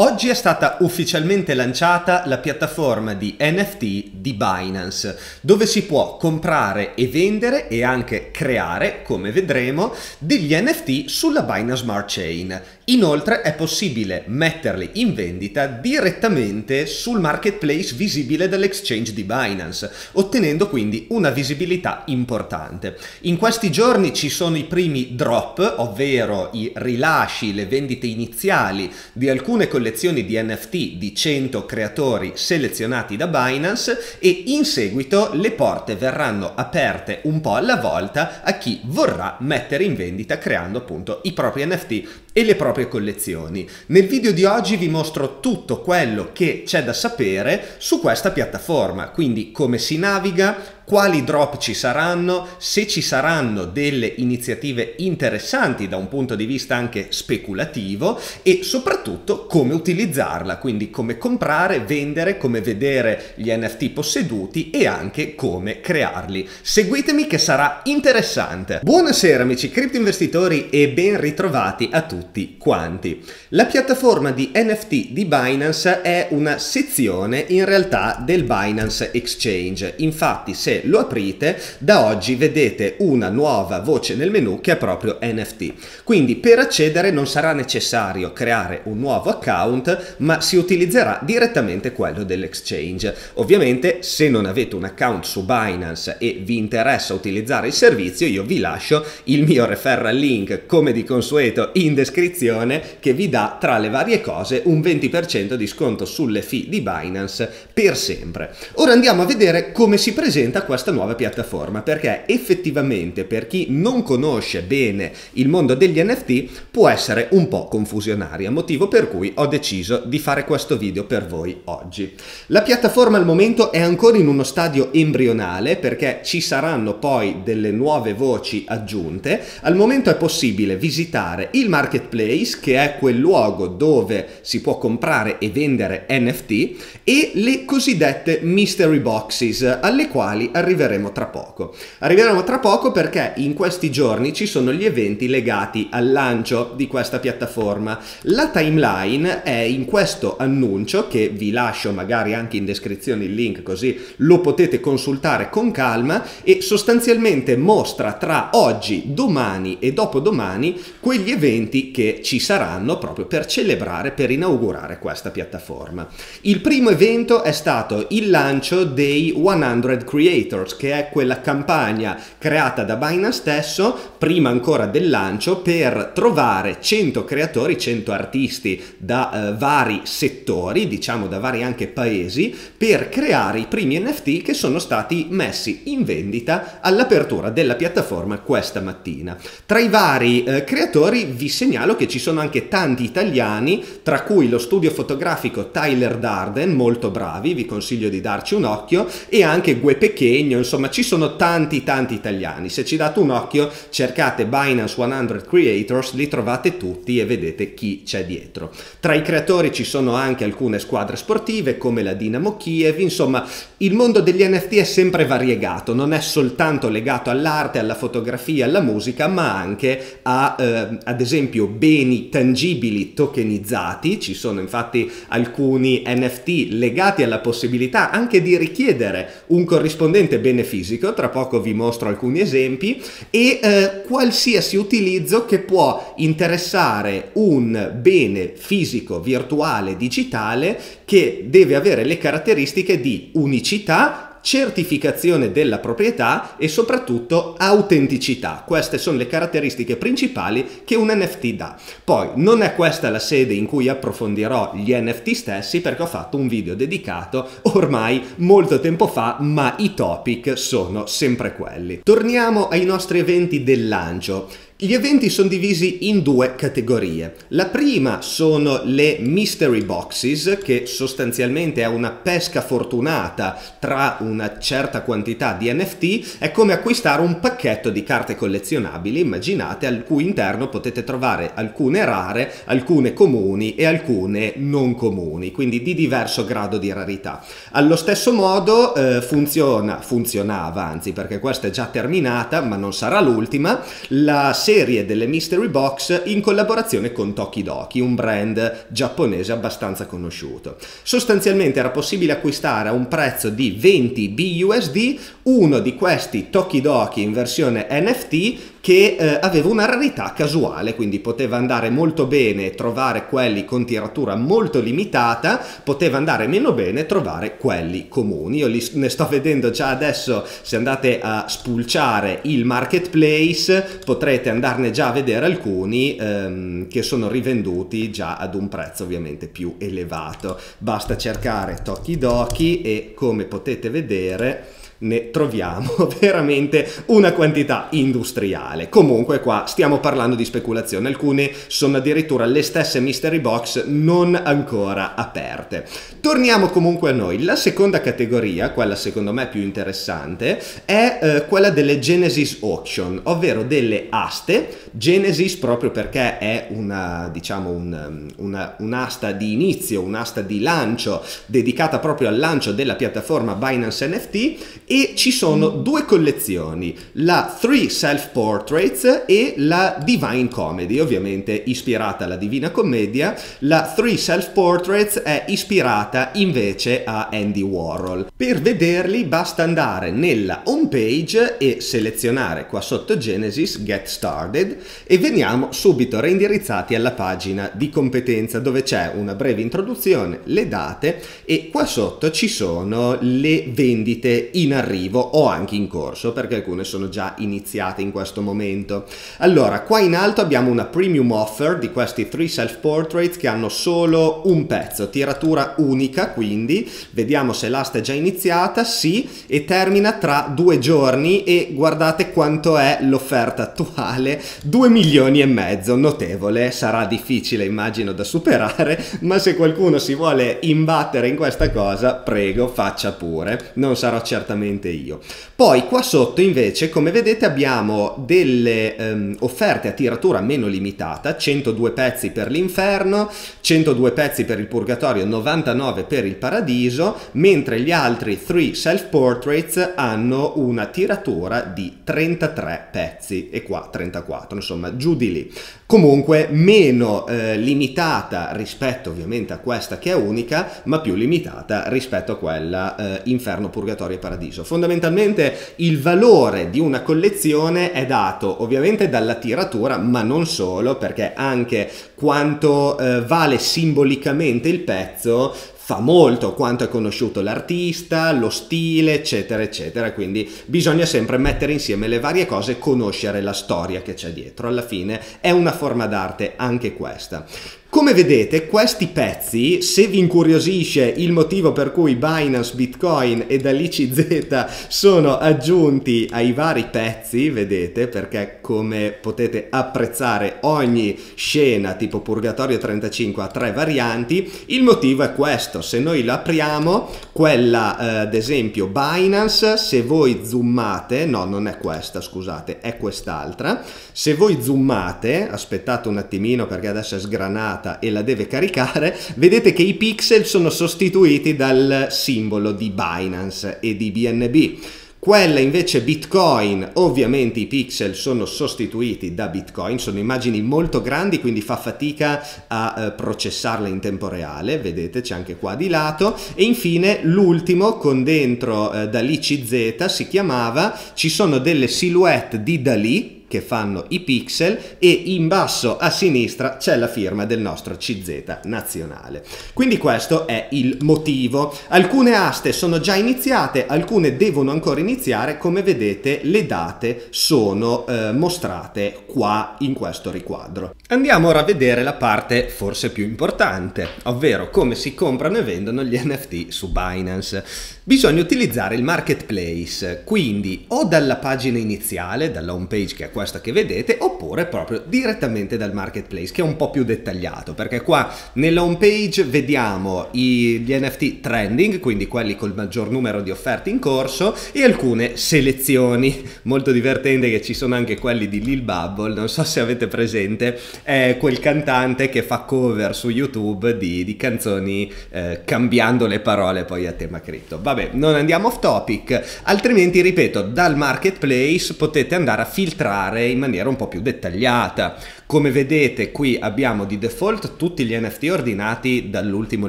Oggi è stata ufficialmente lanciata la piattaforma di NFT di Binance, dove si può comprare e vendere e anche creare, come vedremo, degli NFT sulla Binance Smart Chain. Inoltre è possibile metterli in vendita direttamente sul marketplace visibile dell'exchange di Binance, ottenendo quindi una visibilità importante. In questi giorni ci sono i primi drop, ovvero i rilasci, le vendite iniziali di alcune collezioni di NFT di 100 creatori selezionati da Binance e in seguito le porte verranno aperte un po' alla volta a chi vorrà mettere in vendita creando appunto i propri NFT e le proprie collezioni. Nel video di oggi vi mostro tutto quello che c'è da sapere su questa piattaforma, quindi come si naviga, quali drop ci saranno, se ci saranno delle iniziative interessanti da un punto di vista anche speculativo e soprattutto come utilizzarla, quindi come comprare, vendere, come vedere gli NFT posseduti e anche come crearli. Seguitemi che sarà interessante. Buonasera amici cripto investitori e ben ritrovati a tutti quanti. La piattaforma di NFT di Binance è una sezione in realtà del Binance Exchange. Infatti se lo aprite, da oggi vedete una nuova voce nel menu che è proprio NFT. Quindi per accedere non sarà necessario creare un nuovo account, ma si utilizzerà direttamente quello dell'exchange. Ovviamente se non avete un account su Binance e vi interessa utilizzare il servizio, io vi lascio il mio referral link come di consueto in descrizione che vi dà tra le varie cose un 20% di sconto sulle fee di Binance per sempre. Ora andiamo a vedere come si presenta questa nuova piattaforma perché effettivamente per chi non conosce bene il mondo degli NFT può essere un po' confusionaria, motivo per cui ho deciso di fare questo video per voi oggi. La piattaforma al momento è ancora in uno stadio embrionale perché ci saranno poi delle nuove voci aggiunte. Al momento è possibile visitare il marketplace che è quel luogo dove si può comprare e vendere NFT e le cosiddette mystery boxes alle quali arriveremo tra poco. Arriveremo tra poco perché in questi giorni ci sono gli eventi legati al lancio di questa piattaforma. La timeline è in questo annuncio che vi lascio magari anche in descrizione il link così lo potete consultare con calma e sostanzialmente mostra tra oggi, domani e dopodomani quegli eventi che ci saranno proprio per celebrare, per inaugurare questa piattaforma. Il primo evento è stato il lancio dei 100 Creators che è quella campagna creata da Binance stesso, prima ancora del lancio, per trovare 100 creatori, 100 artisti da eh, vari settori, diciamo da vari anche paesi, per creare i primi NFT che sono stati messi in vendita all'apertura della piattaforma questa mattina. Tra i vari eh, creatori vi segnalo che ci sono anche tanti italiani, tra cui lo studio fotografico Tyler Darden, molto bravi, vi consiglio di darci un occhio, e anche Gue Pechegno, insomma ci sono tanti tanti italiani. Se ci date un occhio cercate Binance 100 Creators, li trovate tutti e vedete chi c'è dietro. Tra i creatori ci sono anche alcune squadre sportive come la Dinamo Kiev, insomma il mondo degli NFT è sempre variegato, non è soltanto legato all'arte, alla fotografia, alla musica, ma anche a eh, ad esempio beni tangibili tokenizzati, ci sono infatti alcuni NFT legati alla possibilità anche di richiedere un corrispondente bene fisico, tra poco vi mostro alcuni esempi, e eh, qualsiasi utilizzo che può interessare un bene fisico, virtuale, digitale che deve avere le caratteristiche di unicità, certificazione della proprietà e soprattutto autenticità. Queste sono le caratteristiche principali che un NFT dà. Poi non è questa la sede in cui approfondirò gli NFT stessi perché ho fatto un video dedicato ormai molto tempo fa, ma i topic sono sempre quelli. Torniamo ai nostri eventi del lancio. Gli eventi sono divisi in due categorie. La prima sono le mystery boxes, che sostanzialmente è una pesca fortunata tra una certa quantità di NFT. È come acquistare un pacchetto di carte collezionabili, immaginate, al cui interno potete trovare alcune rare, alcune comuni e alcune non comuni, quindi di diverso grado di rarità. Allo stesso modo eh, funziona, funzionava anzi, perché questa è già terminata, ma non sarà l'ultima, la serie delle Mystery Box in collaborazione con Tokidoki, un brand giapponese abbastanza conosciuto. Sostanzialmente era possibile acquistare a un prezzo di 20 BUSD uno di questi Tokidoki in versione NFT che eh, aveva una rarità casuale, quindi poteva andare molto bene trovare quelli con tiratura molto limitata, poteva andare meno bene trovare quelli comuni. Io li, ne sto vedendo già adesso, se andate a spulciare il marketplace potrete andarne già a vedere alcuni ehm, che sono rivenduti già ad un prezzo ovviamente più elevato. Basta cercare Tokidoki e come potete vedere ne troviamo veramente una quantità industriale. Comunque qua stiamo parlando di speculazione, alcune sono addirittura le stesse mystery box non ancora aperte. Torniamo comunque a noi, la seconda categoria, quella secondo me più interessante, è eh, quella delle Genesis Auction, ovvero delle aste, Genesis proprio perché è una, diciamo, un, una, un'asta di inizio, un'asta di lancio dedicata proprio al lancio della piattaforma Binance NFT e ci sono due collezioni, la Three Self Portraits e la Divine Comedy, ovviamente ispirata alla Divina Commedia. La Three Self Portraits è ispirata invece a Andy Warhol. Per vederli basta andare nella home page e selezionare qua sotto Genesis Get Started e veniamo subito reindirizzati alla pagina di competenza dove c'è una breve introduzione, le date e qua sotto ci sono le vendite in arrivo o anche in corso perché alcune sono già iniziate in questo momento. Allora, qua in alto abbiamo una premium offer di questi 3 self portraits che hanno solo un pezzo, tiratura unica, quindi. Vediamo se l'asta è già iniziata, sì, e termina tra due giorni e guardate quanto è l'offerta attuale, 2 milioni e mezzo, notevole, sarà difficile immagino da superare, ma se qualcuno si vuole imbattere in questa cosa, prego, faccia pure, non sarò certamente io. Poi qua sotto invece, come vedete, abbiamo delle um, offerte a tiratura meno limitata, 102 pezzi per l'inferno, 102 pezzi per il purgatorio, 99 per il paradiso, mentre gli altri 3 self-portraits hanno una tiratura di 33 pezzi e qua 34, insomma giù di lì comunque meno eh, limitata rispetto ovviamente a questa che è unica, ma più limitata rispetto a quella eh, Inferno, Purgatorio e Paradiso. Fondamentalmente il valore di una collezione è dato ovviamente dalla tiratura, ma non solo, perché anche quanto eh, vale simbolicamente il pezzo fa molto quanto è conosciuto l'artista, lo stile, eccetera, eccetera. Quindi bisogna sempre mettere insieme le varie cose conoscere la storia che c'è dietro. Alla fine è una forma d'arte anche questa. Come vedete questi pezzi, se vi incuriosisce il motivo per cui Binance, Bitcoin e DaliCZ sono aggiunti ai vari pezzi, vedete, perché come potete apprezzare ogni scena tipo Purgatorio 35 ha tre varianti, il motivo è questo, se noi la apriamo, quella eh, ad esempio Binance, se voi zoomate, no non è questa scusate, è quest'altra, se voi zoomate, aspettate un attimino perché adesso è sgranata, caricata e la deve caricare, vedete che i pixel sono sostituiti dal simbolo di Binance e di BNB. Quella invece Bitcoin, ovviamente i pixel sono sostituiti da Bitcoin, sono immagini molto grandi quindi fa fatica a eh, processarle in tempo reale, vedete c'è anche qua di lato e infine l'ultimo con dentro eh, Dalì CZ si chiamava, ci sono delle silhouette di Dalì che fanno i pixel e in basso a sinistra c'è la firma del nostro CZ nazionale. Quindi questo è il motivo. Alcune aste sono già iniziate, alcune devono ancora iniziare, come vedete le date sono eh, mostrate qua in questo riquadro. Andiamo ora a vedere la parte forse più importante, ovvero come si comprano e vendono gli NFT su Binance. Bisogna utilizzare il marketplace, quindi o dalla pagina iniziale, dalla home page che è questa che vedete, oppure proprio direttamente dal marketplace che è un po' più dettagliato, perché qua nella home page vediamo gli NFT trending, quindi quelli col maggior numero di offerte in corso e alcune selezioni, molto divertente che ci sono anche quelli di Lil Bubble, non so se avete presente è quel cantante che fa cover su YouTube di, di canzoni eh, cambiando le parole poi a tema cripto. Vabbè, non andiamo off topic, altrimenti ripeto, dal marketplace potete andare a filtrare in maniera un po' più dettagliata. Come vedete qui abbiamo di default tutti gli NFT ordinati dall'ultimo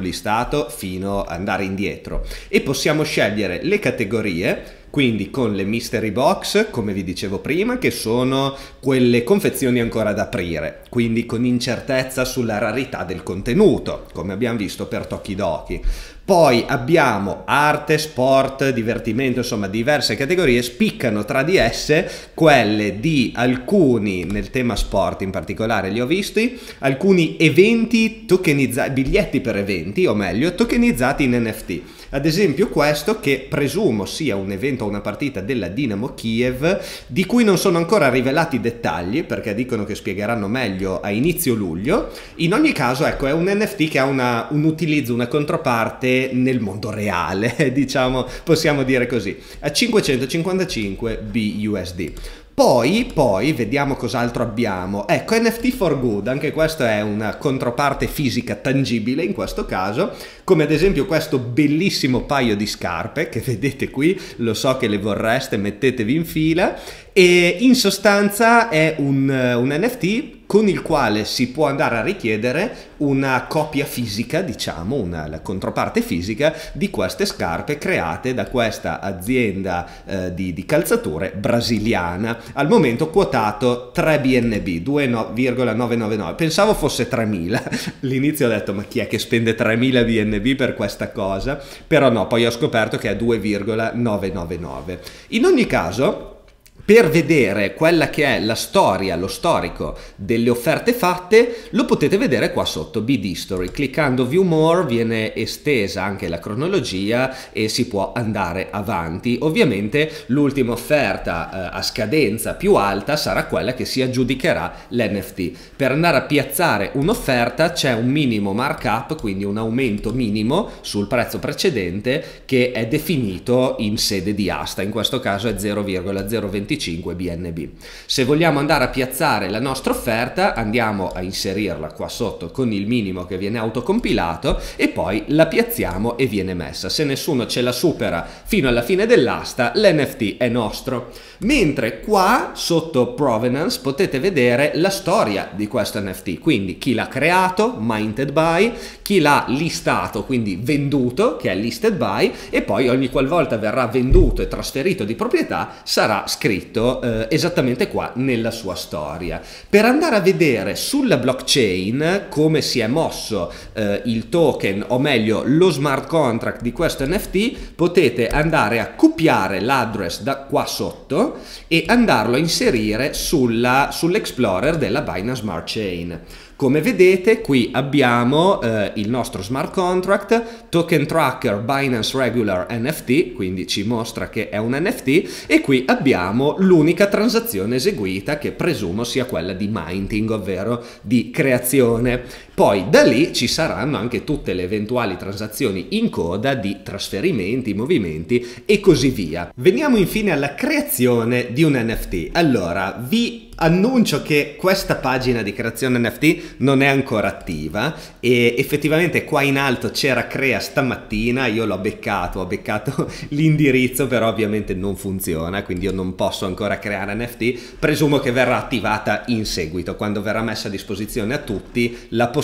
listato fino ad andare indietro e possiamo scegliere le categorie quindi con le mystery box, come vi dicevo prima, che sono quelle confezioni ancora da aprire, quindi con incertezza sulla rarità del contenuto, come abbiamo visto per Tokidoki. Poi abbiamo arte, sport, divertimento, insomma diverse categorie, spiccano tra di esse quelle di alcuni, nel tema sport in particolare li ho visti, alcuni eventi tokenizzati, biglietti per eventi o meglio tokenizzati in NFT. Ad esempio questo che presumo sia un evento o una partita della Dinamo Kiev di cui non sono ancora rivelati i dettagli perché dicono che spiegheranno meglio a inizio luglio. In ogni caso ecco è un NFT che ha una, un utilizzo, una controparte nel mondo reale, diciamo, possiamo dire così, a 555 BUSD. Poi, poi, vediamo cos'altro abbiamo. Ecco, NFT for Good, anche questa è una controparte fisica tangibile in questo caso, come ad esempio questo bellissimo paio di scarpe che vedete qui, lo so che le vorreste, mettetevi in fila, e in sostanza è un, un NFT con il quale si può andare a richiedere una copia fisica, diciamo, una controparte fisica di queste scarpe create da questa azienda eh, di, di, calzature brasiliana, al momento quotato 3 BNB, 2,999. Pensavo fosse 3000. All'inizio ho detto "Ma chi è che spende 3000 BNB per questa cosa?". Però no, poi ho scoperto che è 2,999. In ogni caso, per vedere quella che è la storia, lo storico delle offerte fatte, lo potete vedere qua sotto Bid History. Cliccando View More viene estesa anche la cronologia e si può andare avanti. Ovviamente l'ultima offerta eh, a scadenza più alta sarà quella che si aggiudicherà l'NFT. Per andare a piazzare un'offerta c'è un minimo markup, quindi un aumento minimo sul prezzo precedente che è definito in sede di asta. In questo caso è 0,025 25 BNB. Se vogliamo andare a piazzare la nostra offerta andiamo a inserirla qua sotto con il minimo che viene autocompilato e poi la piazziamo e viene messa. Se nessuno ce la supera fino alla fine dell'asta l'NFT è nostro. Mentre qua sotto Provenance potete vedere la storia di questo NFT, quindi chi l'ha creato, minted by, chi l'ha listato, quindi venduto, che è listed by, e poi ogni qualvolta verrà venduto e trasferito di proprietà sarà scritto scritto eh, esattamente qua nella sua storia. Per andare a vedere sulla blockchain come si è mosso eh, il token, o meglio lo smart contract di questo NFT, potete andare a copiare l'address da qua sotto e andarlo a inserire sulla, sull'Explorer della Binance Smart Chain. Come vedete qui abbiamo eh, il nostro smart contract, token tracker Binance Regular NFT, quindi ci mostra che è un NFT e qui abbiamo l'unica transazione eseguita che presumo sia quella di minting, ovvero di creazione. Poi da lì ci saranno anche tutte le eventuali transazioni in coda di trasferimenti, movimenti e così via. Veniamo infine alla creazione di un NFT. Allora, vi annuncio che questa pagina di creazione NFT non è ancora attiva e effettivamente qua in alto c'era crea stamattina, io l'ho beccato, ho beccato l'indirizzo però ovviamente non funziona, quindi io non posso ancora creare NFT, presumo che verrà attivata in seguito, quando verrà messa a disposizione a tutti la possibilità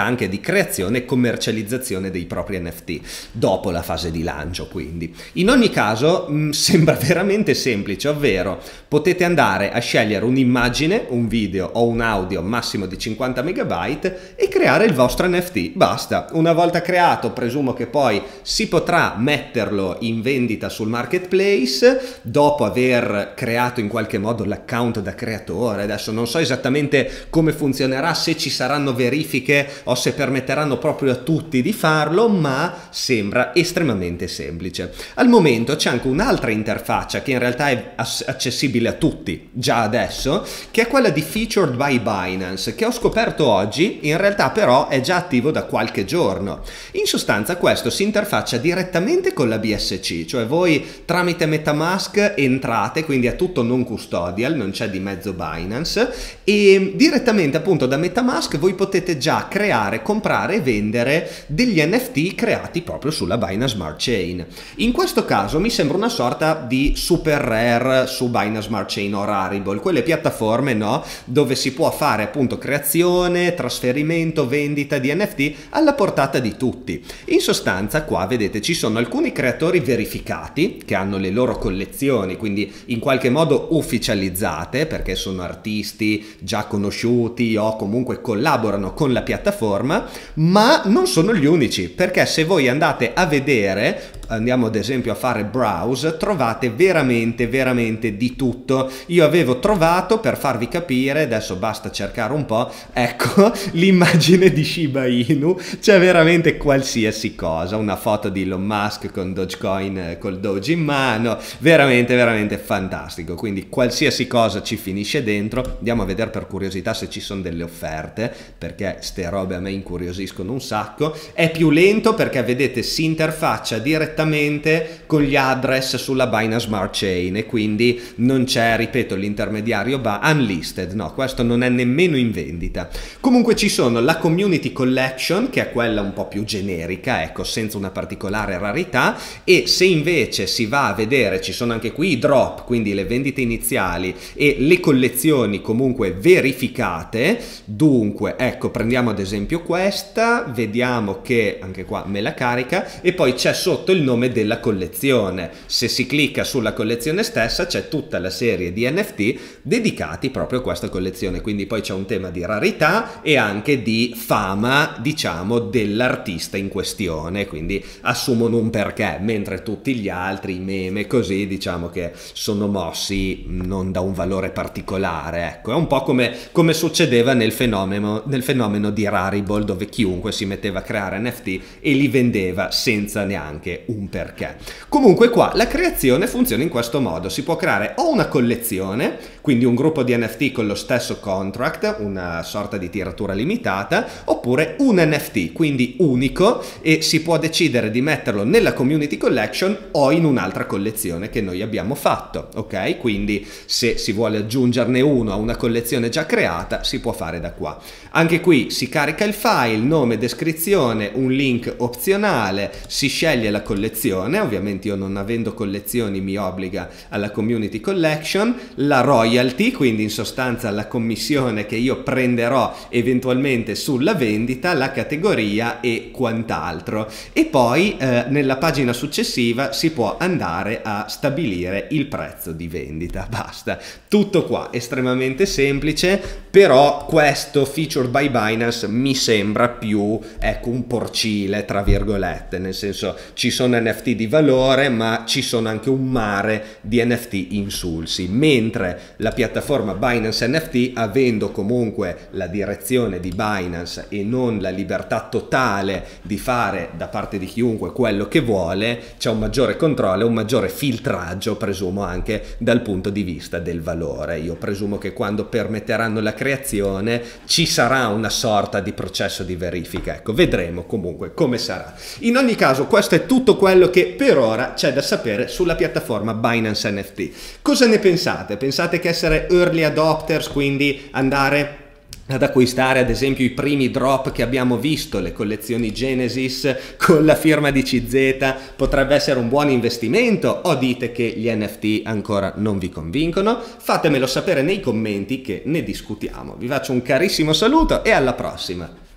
anche di creazione e commercializzazione dei propri NFT, dopo la fase di lancio quindi. In ogni caso mh, mm, sembra veramente semplice, ovvero potete andare a scegliere un'immagine, un video o un audio massimo di 50 megabyte e creare il vostro NFT. Basta. Una volta creato, presumo che poi si potrà metterlo in vendita sul marketplace dopo aver creato in qualche modo l'account da creatore. Adesso non so esattamente come funzionerà, se ci saranno verifiche o se permetteranno proprio a tutti di farlo, ma sembra estremamente semplice. Al momento c'è anche un'altra interfaccia che in realtà è accessibile a tutti già adesso che è quella di Featured by Binance, che ho scoperto oggi, in realtà però è già attivo da qualche giorno. In sostanza questo si interfaccia direttamente con la BSC, cioè voi tramite Metamask entrate, quindi è tutto non custodial, non c'è di mezzo Binance, e direttamente appunto da Metamask voi potete già già creare, comprare e vendere degli NFT creati proprio sulla Binance Smart Chain. In questo caso mi sembra una sorta di super rare su Binance Smart Chain o Rarible, quelle piattaforme no, dove si può fare appunto creazione, trasferimento, vendita di NFT alla portata di tutti. In sostanza qua vedete ci sono alcuni creatori verificati che hanno le loro collezioni, quindi in qualche modo ufficializzate perché sono artisti già conosciuti o comunque collaborano con la piattaforma, ma non sono gli unici perché se voi andate a vedere andiamo ad esempio a fare browse, trovate veramente, veramente di tutto. Io avevo trovato, per farvi capire, adesso basta cercare un po', ecco l'immagine di Shiba Inu, c'è veramente qualsiasi cosa, una foto di Elon Musk con Dogecoin, eh, col Doge in mano, veramente, veramente fantastico. Quindi qualsiasi cosa ci finisce dentro, andiamo a vedere per curiosità se ci sono delle offerte, perché ste robe a me incuriosiscono un sacco. È più lento perché vedete si interfaccia direttamente direttamente con gli address sulla Binance Smart Chain e quindi non c'è, ripeto, l'intermediario unlisted, no, questo non è nemmeno in vendita. Comunque ci sono la Community Collection, che è quella un po' più generica, ecco, senza una particolare rarità, e se invece si va a vedere, ci sono anche qui i drop, quindi le vendite iniziali e le collezioni comunque verificate, dunque, ecco, prendiamo ad esempio questa, vediamo che anche qua me la carica, e poi c'è sotto il nome della collezione. Se si clicca sulla collezione stessa c'è tutta la serie di NFT dedicati proprio a questa collezione, quindi poi c'è un tema di rarità e anche di fama, diciamo, dell'artista in questione, quindi assumono un perché, mentre tutti gli altri, i meme così, diciamo che sono mossi non da un valore particolare, ecco, è un po' come, come succedeva nel fenomeno, nel fenomeno di Rarible dove chiunque si metteva a creare NFT e li vendeva senza neanche un un perché. Comunque qua la creazione funziona in questo modo, si può creare o una collezione, quindi un gruppo di NFT con lo stesso contract, una sorta di tiratura limitata, oppure un NFT, quindi unico e si può decidere di metterlo nella community collection o in un'altra collezione che noi abbiamo fatto, ok? Quindi se si vuole aggiungerne uno a una collezione già creata si può fare da qua. Anche qui si carica il file, nome, descrizione, un link opzionale, si sceglie la collezione ovviamente io non avendo collezioni mi obbliga alla community collection, la royalty, quindi in sostanza la commissione che io prenderò eventualmente sulla vendita, la categoria e quant'altro. E poi eh, nella pagina successiva si può andare a stabilire il prezzo di vendita, basta. Tutto qua, estremamente semplice, però questo featured by Binance mi sembra più, ecco, un porcile, tra virgolette, nel senso ci sono NFT di valore, ma ci sono anche un mare di NFT insulsi, mentre la piattaforma Binance NFT, avendo comunque la direzione di Binance e non la libertà totale di fare da parte di chiunque quello che vuole, c'è un maggiore controllo, un maggiore filtraggio, presumo anche dal punto di vista del valore. Io presumo che quando permetteranno la creazione ci sarà una sorta di processo di verifica. Ecco, vedremo comunque come sarà. In ogni caso, questo è tutto quello che per ora c'è da sapere sulla piattaforma Binance NFT. Cosa ne pensate? Pensate che essere early adopters, quindi andare ad acquistare ad esempio i primi drop che abbiamo visto, le collezioni Genesis con la firma di CZ, potrebbe essere un buon investimento o dite che gli NFT ancora non vi convincono? Fatemelo sapere nei commenti che ne discutiamo. Vi faccio un carissimo saluto e alla prossima!